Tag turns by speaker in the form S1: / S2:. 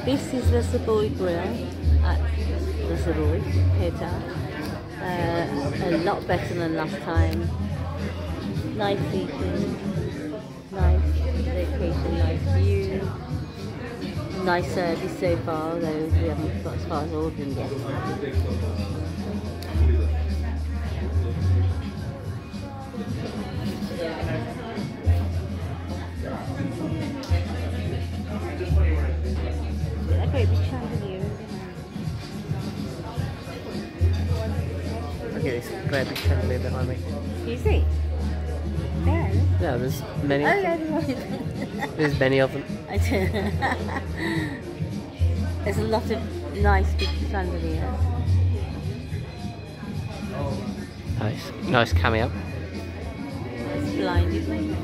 S1: This is the Savoy Grill at the Savoy Hotel. Uh, a lot better than last time. Nice seating, nice location, nice view, nice service so far, though we haven't got as far as ordering yet. Big chandelier.
S2: Look at this great big chandelier behind me.
S1: You see? There.
S2: Yeah, there's many.
S1: Oh,
S2: of them. There's many of them.
S1: I do. There's a lot of nice big chandeliers.
S2: Nice, nice cameo.
S1: It's blinded me.